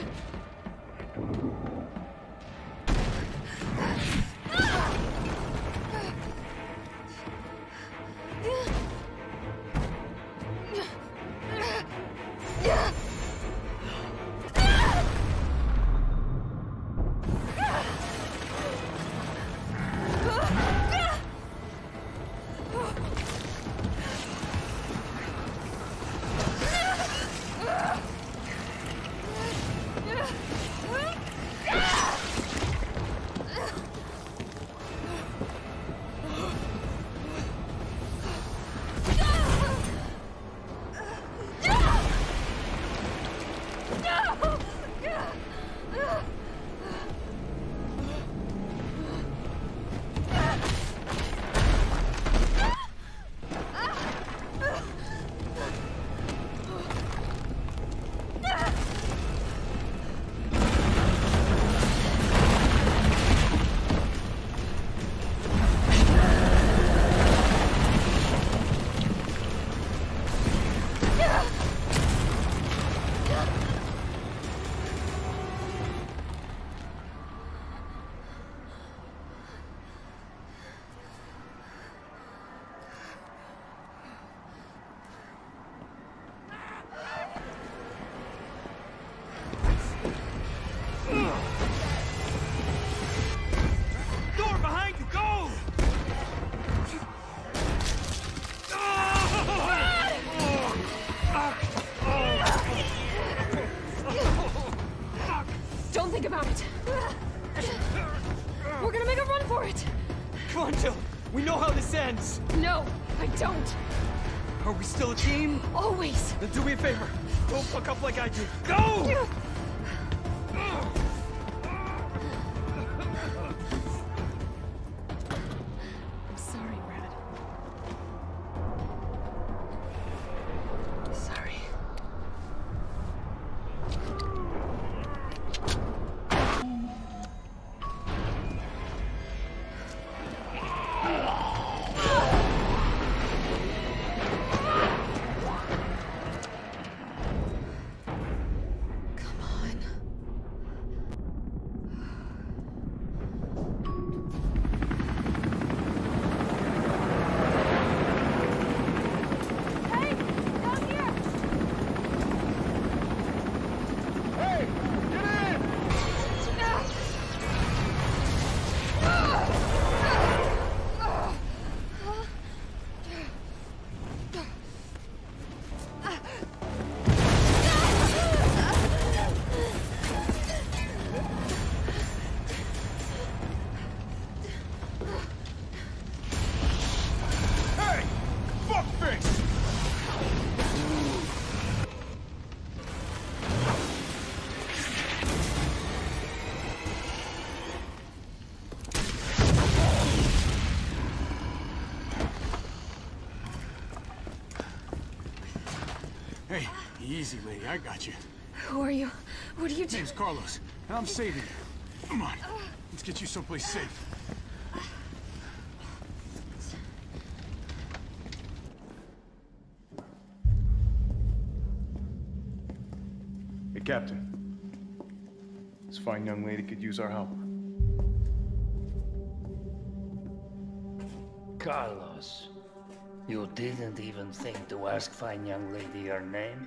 Thank you. About it. We're gonna make a run for it. Come on, Jill. We know how this ends. No, I don't. Are we still a team? Always. Then do me a favor. Don't fuck up like I did. Go! Easy, lady. I got you. Who are you? What are you doing? Name's Carlos, and I'm saving you. Come on, let's get you someplace safe. Hey, Captain. This fine young lady could use our help. Carlos, you didn't even think to ask fine young lady her name?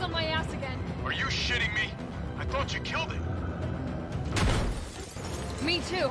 On my ass again. Are you shitting me? I thought you killed it. Me too.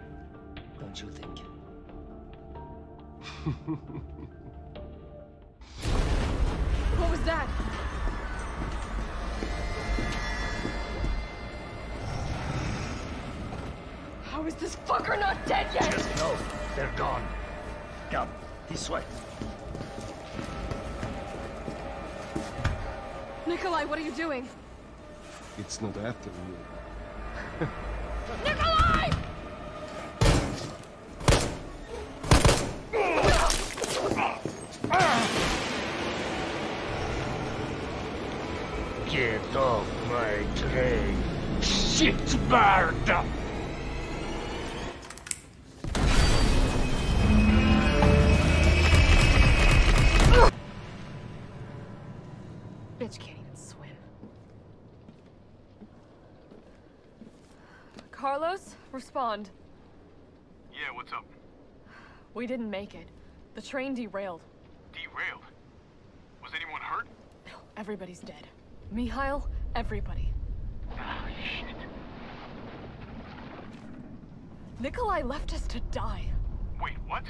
Don't you think? What was that? How is this fucker not dead yet? Just no, they're gone. Come, this way. Nikolai, what are you doing? It's not after you. Off my train. Shit bird! Bitch can't even swim. Carlos, respond. Yeah, what's up? We didn't make it. The train derailed. Derailed. Was anyone hurt? No, everybody's dead. Mikhail, everybody. Ah, shit. Nikolai left us to die. Wait? What